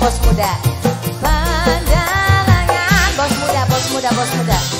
Bos muda. Pandangan bos muda, bos muda, bos muda.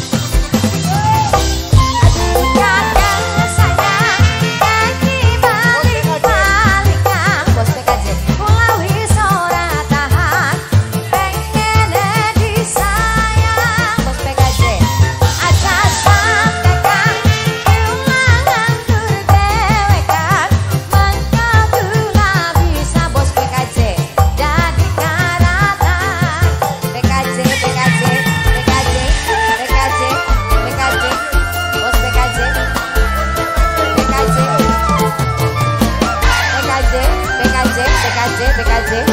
pegaje, pegaje,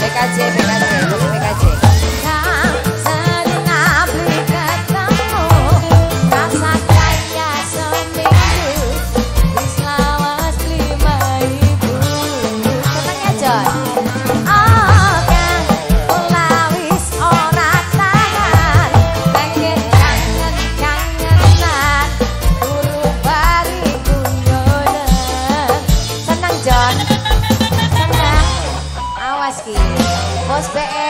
pegaje, pegaje, pegaje. Cause the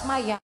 desmayar.